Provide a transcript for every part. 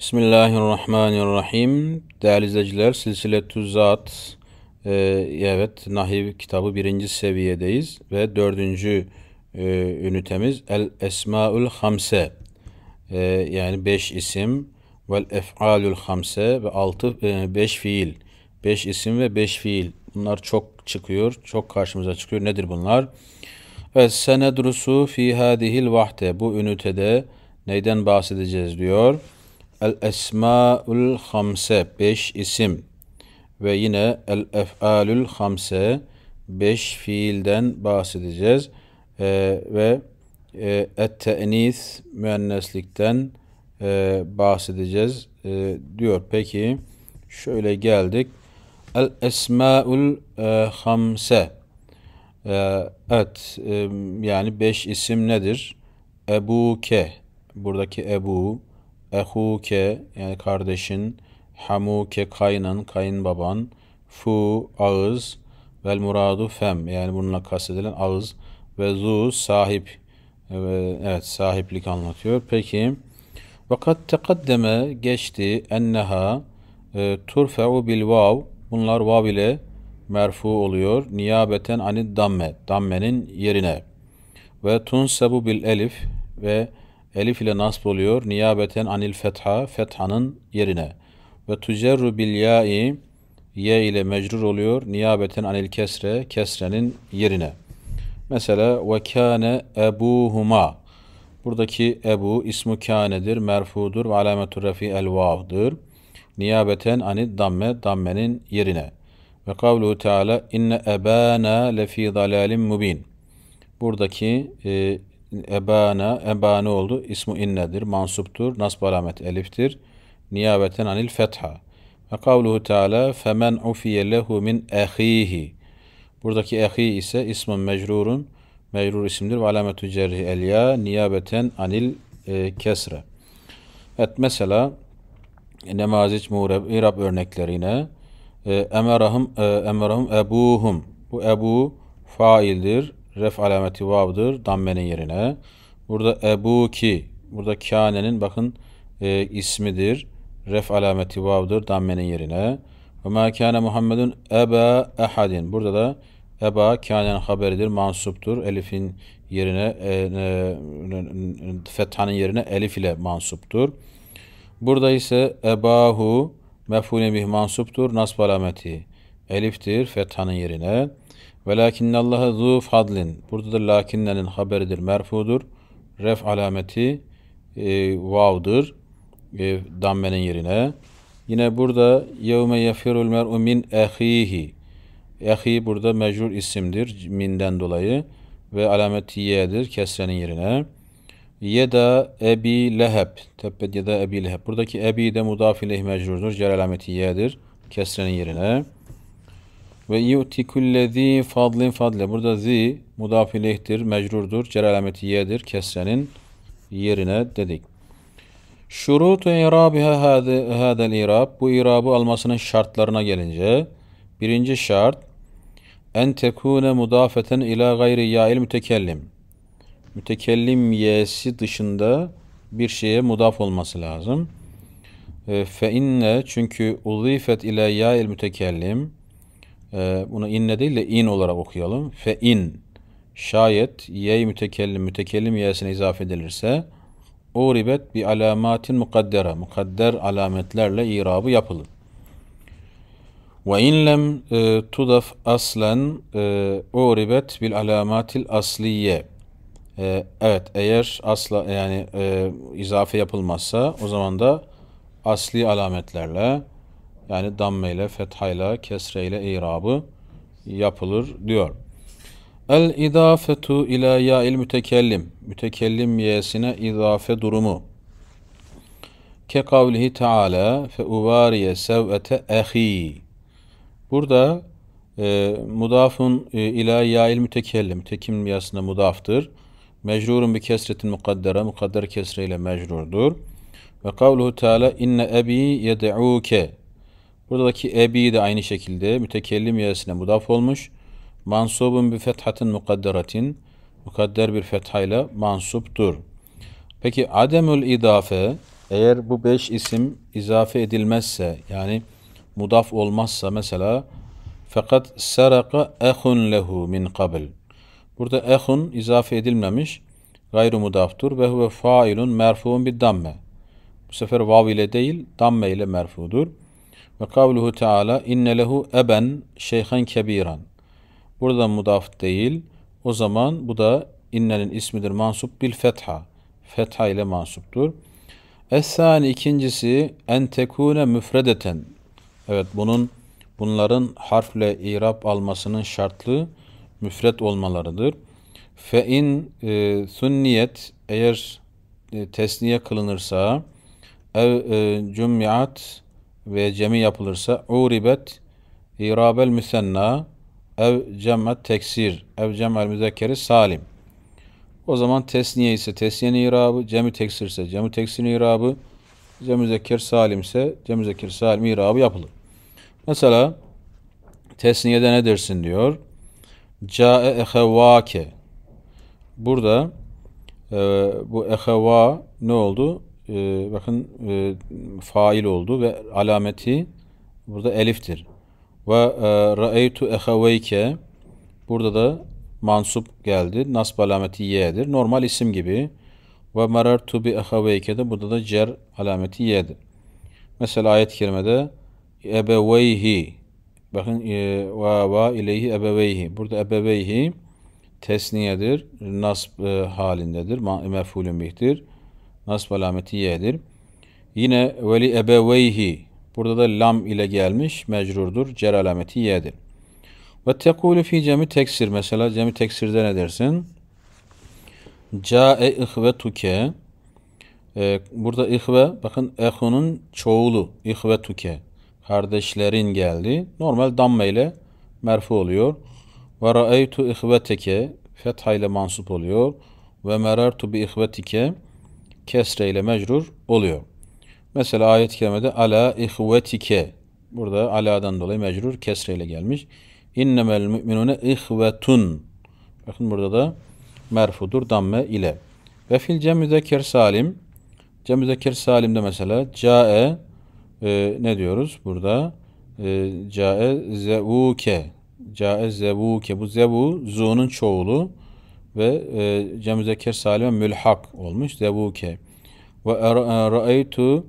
Bismillahirrahmanirrahim. Değerli izleyiciler, Silsile Tuzat, e, evet, Nahiv kitabı birinci seviyedeyiz ve dördüncü e, ünitemiz El Esmaül Hamse, e, yani beş isim, vel Ef'alül Hamse ve altı, e, beş fiil, beş isim ve beş fiil. Bunlar çok çıkıyor, çok karşımıza çıkıyor. Nedir bunlar? Evet, senedrusu fi hadihil vahde. Bu ünitede neyden bahsedeceğiz diyor. El esmaul hamse beş isim ve yine el ef'alül hamse beş fiilden bahsedeceğiz ee, ve e, et te'nis müenneslikten e, bahsedeceğiz e, diyor. Peki şöyle geldik. El esmaul e, hamse e, evet e, yani beş isim nedir? Ebuke buradaki Ebu ehuke yani kardeşin, hamuke kaynan, kayınbaban, fu ağız, vel muradu fem. Yani bununla kastedilen ağız. Ve zu sahip. Evet sahiplik anlatıyor. Peki. Vakat tekaddeme geçti. Enneha e, turfe'u bil vav. Bunlar vav ile merfu oluyor. Niyabeten anid damme. Dammenin yerine. Ve tunsebu bil elif. Ve elif ile nasb oluyor. Niyabeten anil fetha, fethanın yerine. Ve tucerru bil ya'i, ye ile mecrur oluyor. Niyabeten anil kesre, kesrenin yerine. Mesela ve kâne ebuhuma. Buradaki ebu ismu kânedir, merfudur ve alametu refi el vav'dır. Niyabeten anil damme, dammenin yerine. Ve kavluhu teala inne ebâna lefî dalâlim mubin. Buradaki e, ebana, ebane oldu. İsmu innedir, mansuptur. Nasb alamet eliftir. Niyabeten anil fetha. Ve kavluhu teala femen ufiye lehu min ehihi. Buradaki ehi ise ismun mecrurun. Mecrur isimdir ve alametü cerri el ya niyabeten anil e, kesre. Evet mesela nemazic mureb irab örneklerine e, emerahum emerahum ebuhum. Bu ebu faildir ref alameti vav'dır dammenin yerine. Burada ebu ki burada kânenin bakın e, ismidir. Ref alameti vav'dır dammenin yerine. Ve ma kâne Muhammedun eba ehadin. Burada da eba kânenin haberidir. Mansuptur. Elifin yerine e, e, fethanın yerine elif ile mansuptur. Burada ise ebahu mef'ulün mansuptur. Nasb alameti eliftir fethanın yerine. Velakinnallaha zu fadlin. Burada da lakinnenin haberidir, merfudur. Ref alameti e, vav'dır. E, dammenin yerine. Yine burada yevme yefirul mer'u min ehihi. Ehi burada mecrur isimdir minden dolayı ve alameti ye'dir kesrenin yerine. Yeda ebi leheb. Tebbet yeda ebi leheb. Buradaki ebi de mudaf ileyh mecrurdur. Cer alameti ye'dir kesrenin yerine. Ve yu'ti kullezi fadlin fadle. Burada zi mudaf ileyhtir, mecrurdur. Cer alameti yedir. Kesrenin yerine dedik. Şurutu irabiha hadel irab. Bu irabı almasının şartlarına gelince birinci şart en tekune mudafeten ila gayri yail mütekellim. Mütekellim yesi dışında bir şeye mudaf olması lazım. E, fe inne çünkü uzifet ila yail mütekellim e, bunu inne değil de in olarak okuyalım. Fe in şayet ye mütekellim mütekellim yesine izafe edilirse uribet bi alamatin mukaddera mukadder alametlerle irabı yapılır. Ve in lem e, tudaf aslen e, uribet bil alamatil asliye. E, evet eğer asla yani e, izafe yapılmazsa o zaman da asli alametlerle yani damme fethayla, kesreyle irabı yapılır diyor. El idafetu ila ya'il mütekellim. Mütekellim yesine izafe durumu. Ke kavlihi teala fe uvariye sev'ete ehi. Burada e, mudafun e, ila ya'il mütekellim. Tekim yasına mudaftır. Mecrurun bir kesretin mukaddera. Mukadder kesreyle mecrurdur. Ve kavluhu teala inne ebi yed'uke. Buradaki ebi de aynı şekilde mütekellim yerisine mudaf olmuş. Mansubun bir fethatin mukadderatin mukadder bir fethayla mansuptur. Peki ademül idafe Eğer bu beş isim izafe edilmezse yani mudaf olmazsa mesela fakat seraka ehun lehu min qabl. Burada ehun izafe edilmemiş gayru mudaftur ve huve failun merfuun bir damme. Bu sefer vav ile değil damme ile merfudur. Ve kavluhu teala inne lehu eben şeyhan kebiran. Burada mudaf değil. O zaman bu da innenin ismidir mansup bil fetha. Fetha ile mansuptur. Es-sani ikincisi en tekune müfredeten. Evet bunun bunların harfle irab almasının şartlı müfret olmalarıdır. Fe in e, sünniyet eğer e, tesniye kılınırsa ev e, cümmiat ve cemi yapılırsa uribet irabel müsenna ev cem'et teksir ev cem'el müzekkeri salim. O zaman tesniye ise tesniyenin irabı, cemi teksir ise cemi teksirin irabı, cemi müzekker salim ise cemi müzekker salim irabı yapılır. Mesela tesniyede ne dersin diyor. Ca'e ehevvake. Burada e, bu eheva ne oldu? E, bakın e, fail oldu ve alameti burada eliftir. Ve e, ra'eytu eheveyke burada da mansup geldi. Nasb alameti y'dir. Normal isim gibi. Ve merartu bi eheveyke de burada da cer alameti y'dir. Mesela ayet-i kerimede ebeveyhi bakın ve va ileyhi ebeveyhi burada ebeveyhi tesniyedir. Nasb e, halindedir. Mef'ulün bihtir. Nasb alameti y'dir. Yine veli ebeveyhi burada da lam ile gelmiş mecrurdur. Cer alameti y'dir. Ve tekulu fi cemi teksir mesela cemi teksirde ne dersin? Ca'e ihvetuke ee, burada ihve bakın ehunun çoğulu ihvetuke kardeşlerin geldi. Normal damme ile merfu oluyor. Ve ra'eytu ihveteke fetha ile mansup oluyor. Ve merartu bi ihvetike kesre ile mecrur oluyor. Mesela ayet-i kerimede ala ihvetike burada aladan dolayı mecrur kesre ile gelmiş. İnnemel müminune ihvetun. Bakın burada da merfudur damme ile. Ve fil cem müzekker salim. Cem müzekker salimde mesela cae e, ne diyoruz burada? E, cae zevuke. Cae zevuke. Bu zevu zu'nun çoğulu ve e, cem müzekker salime mülhak olmuş. Zevuke. Ve ra'aytu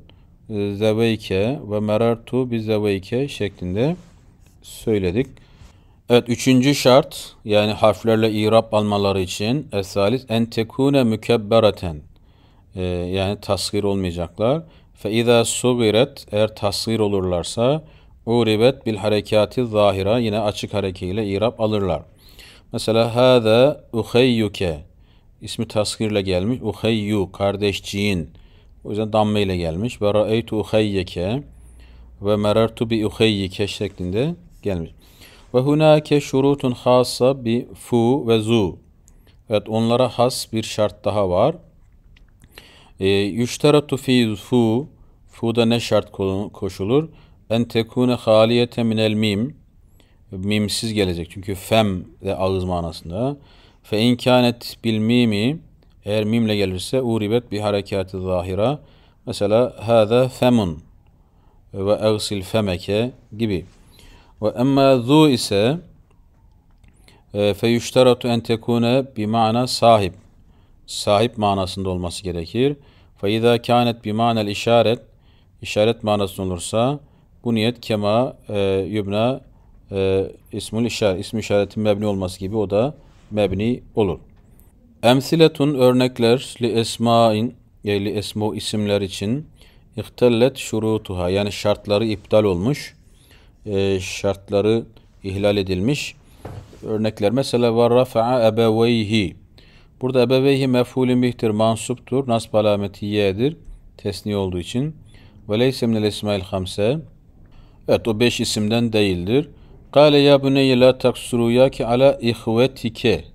e, zeveyke ve merartu bi zeveyke şeklinde söyledik. Evet üçüncü şart yani harflerle irab almaları için esalis en tekune mükebbereten ee, yani tasgir olmayacaklar. Fe izâ sugiret eğer tasgir olurlarsa uribet bil harekati zahira yine açık harekeyle irab alırlar. Mesela hâzâ uhayyuke ismi tasgirle gelmiş. Uhayyu kardeşciğin. O yüzden damme ile gelmiş. Ve ra'eytu uhayyeke ve merartu bi uhayyike şeklinde gelmiş. Ve hunake şurutun hassa bi fu ve zu. Evet onlara has bir şart daha var. E, Yüşteratu fi fu Fu'da ne şart koşulur? En tekune haliyete minel mim mimsiz gelecek. Çünkü fem de ağız manasında. Fe inkânet bil mimi eğer mimle gelirse uribet bi harekatı zahira. Mesela hâzâ femun ve evsil femeke gibi. Ve emma zu ise e, fe yüşteratu en tekune bi mana sahip. Sahip manasında olması gerekir. Fe izâ kânet bi manel işaret işaret manasında olursa bu niyet kema e, yubna e, ismul işaret, ismi işaretin mebni olması gibi o da mebni olur. Emsiletun örnekler li esmain li esmu isimler için ihtellet şurutuha yani şartları iptal olmuş e, şartları ihlal edilmiş örnekler. Mesela var rafa'a ebeveyhi. Burada ebeveyhi mef'ulün bihtir mansuptur nasb alameti ye'dir tesni olduğu için. Ve leyse minel esmail hamse. Evet o beş isimden değildir Kale ya buneyye la taksuru ki ala ihvetike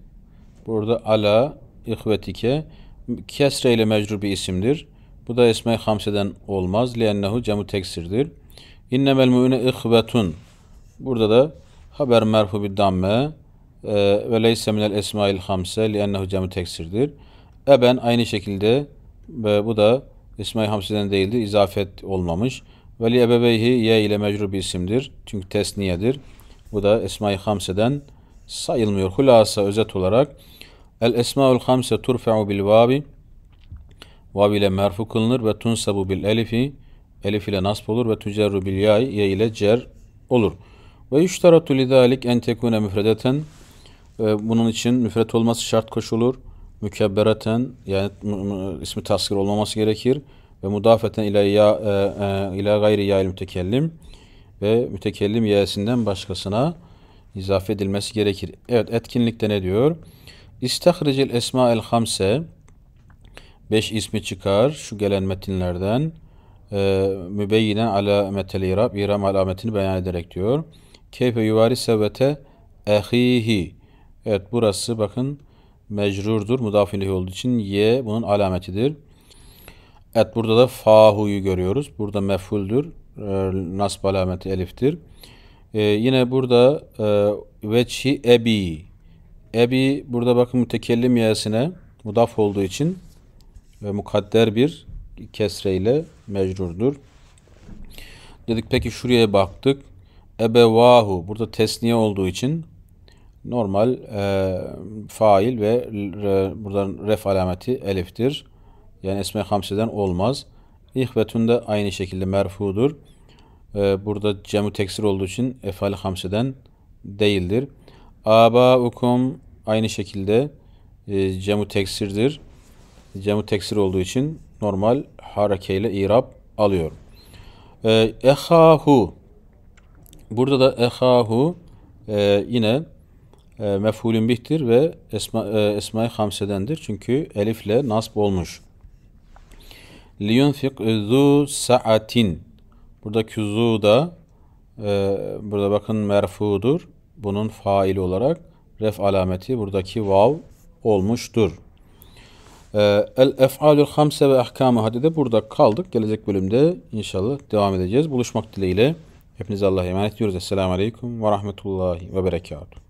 burada ala ihvetike kesre ile mecrur bir isimdir. Bu da esma-i hamseden olmaz. Liennehu cemu teksirdir. İnnemel mü'mine ihvetun. Burada da haber merfu bir damme e, ve leyse minel esmail hamse liennehu cemu teksirdir. Eben aynı şekilde ve bu da Esma-i Hamsi'den değildir. İzafet olmamış. Veli ebeveyhi ye ile mecrur bir isimdir. Çünkü tesniyedir. Bu da Esma-i Hamse'den sayılmıyor. Hulasa özet olarak El esmaul hamse turfa'u bil vabi Vav ile merfu kılınır ve tunsabu bil elifi elif ile nasb olur ve tücerru bil yay ye ile cer olur. Ve yüşteratu lidalik en tekune müfredeten bunun için müfret olması şart koşulur. Mükebbereten yani ismi tasgir olmaması gerekir ve mudafeten ila ya e, e, ila gayri ya mütekellim ve mütekellim yesinden başkasına izafe edilmesi gerekir. Evet etkinlikte ne diyor? İstahricil esma'el hamse beş ismi çıkar şu gelen metinlerden e, mübeyyinen alametel irab iram alametini beyan ederek diyor. Keyfe yuvari sevvete ehihi Evet burası bakın mecrurdur. Mudafilihi olduğu için ye bunun alametidir. Evet burada da fahu'yu görüyoruz. Burada mef'uldür. E, nasb alameti eliftir. Ee, yine burada e, ebi. Ebi burada bakın mütekellim yesine mudaf olduğu için ve mukadder bir kesreyle mecrurdur. Dedik peki şuraya baktık. Ebevahu burada tesniye olduğu için normal e, fail ve re, buradan ref alameti eliftir. Yani esme hamseden olmaz. İhvetun da aynı şekilde merfudur. E, burada cemu teksir olduğu için efal hamseden değildir. Abaukum aynı şekilde e, cemu teksirdir. Cemu teksir olduğu için normal harekeyle irab alıyor. E, ehahu burada da ehahu e, yine e, bihtir ve esma, e, esma-i hamsedendir. Çünkü elifle nasb olmuş. Liyunfik zu sa'atin. Buradaki zu da e, burada bakın merfudur. Bunun faili olarak ref alameti buradaki vav olmuştur. E, el ef'alül hamse ve ahkamı hadi de burada kaldık. Gelecek bölümde inşallah devam edeceğiz. Buluşmak dileğiyle. Hepinize Allah'a emanet ediyoruz. Esselamu Aleyküm ve Rahmetullahi ve Berekatuhu.